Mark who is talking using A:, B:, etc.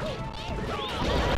A: どうも